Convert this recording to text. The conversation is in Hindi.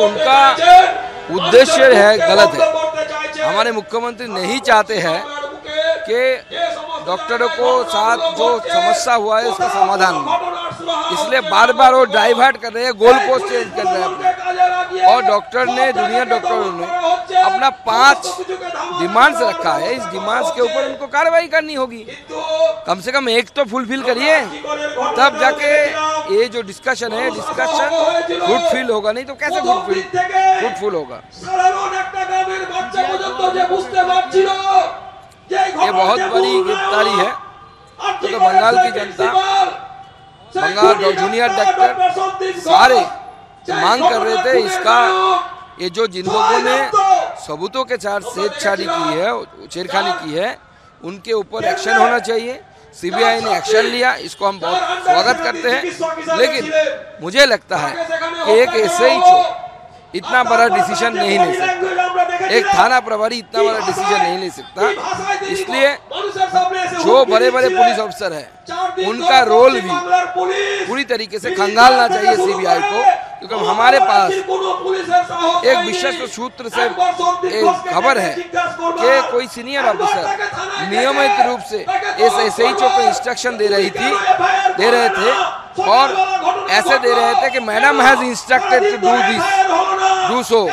उनका उद्देश्य है गलत है। हमारे मुख्यमंत्री नहीं चाहते हैं कि डॉक्टरों को साथ जो समस्या हुआ है उसका समाधान इसलिए बार बार वो डाइवर्ट कर रहे हैं, गोल पोस्ट चेंज कर रहे हैं और डॉक्टर ने, जूनियर डॉक्टरों ने अपना पाँच डिमांड्स रखा है। इस डिमांड्स के ऊपर उनको कार्रवाई करनी होगी। कम से कम एक तो फुलफिल करिए। तब जाके ये जो डिस्कशन है डिस्कशन फ्रूटफुल होगा, नहीं तो कैसे फ्रूटफुल फ्रूटफुल होगा। ये बहुत बड़ी गिरफ्तारी है। तो बंगाल की जनता, बंगाल जूनियर डॉक्टर सारे मांग कर रहे थे इसका, ये जो जिन लोगों ने सबूतों के साथ छेड़छाड़ी की है, छेड़खानी की है, उनके ऊपर एक्शन होना चाहिए। सीबीआई ने एक्शन लिया, इसको हम बहुत स्वागत करते हैं। लेकिन मुझे लगता है कि एक ऐसे ही इतना बड़ा डिसीज़न नहीं ले सकता। एक थाना प्रभारी इतना बड़ा डिसीज़न नहीं ले सकता। इसलिए जो बड़े बड़े पुलिस अफसर है, उनका रोल भी पूरी तरीके से खंगालना चाहिए सीबीआई को। क्योंकि हमारे पास एक विशेष सूत्र से एक खबर है कि कोई सीनियर ऑफिसर नियमित रूप से इस एस एच को इंस्ट्रक्शन दे रही थी दे रहे थे और ऐसे दे रहे थे कि madam has instructed to do this do so